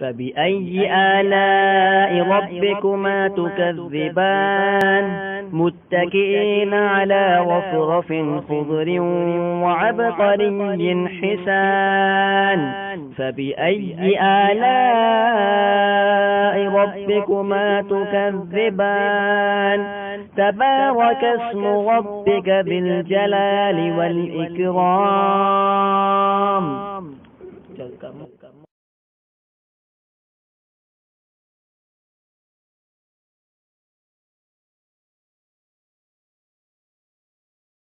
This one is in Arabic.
فبأي آلاء ربكما تكذبان؟ متكئين على رفرف خضر وعبقري حسان. فبأي آلاء ربكما تكذبان؟ تبارك اسم ربك بالجلال والإكرام.